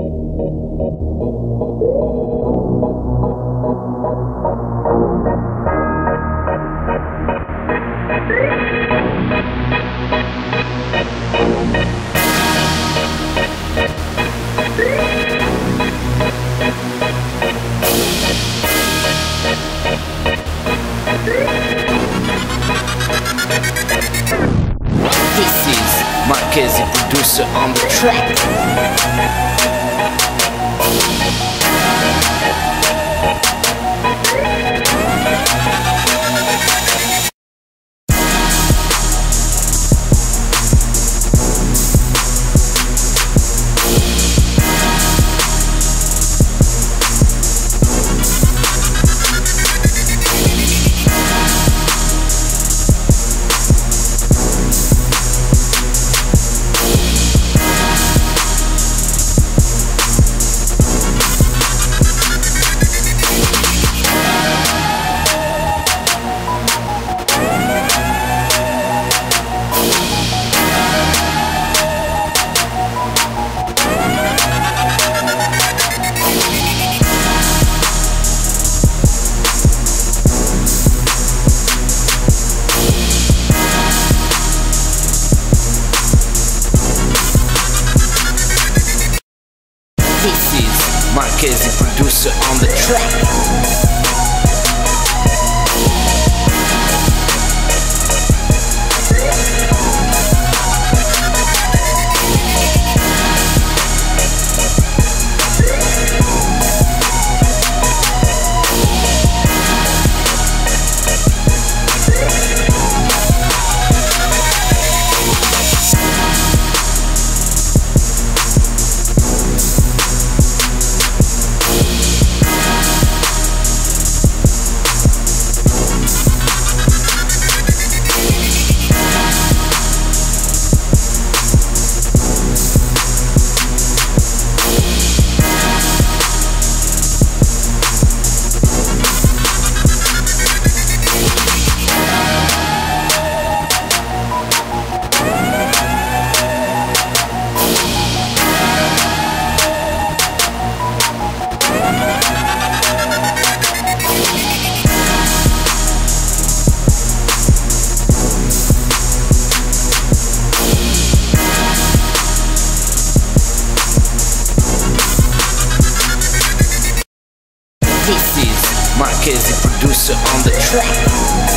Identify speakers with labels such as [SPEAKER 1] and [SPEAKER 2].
[SPEAKER 1] This is Marquez, producer on the track. Marquez, producer on the track. Mark is the producer on the track.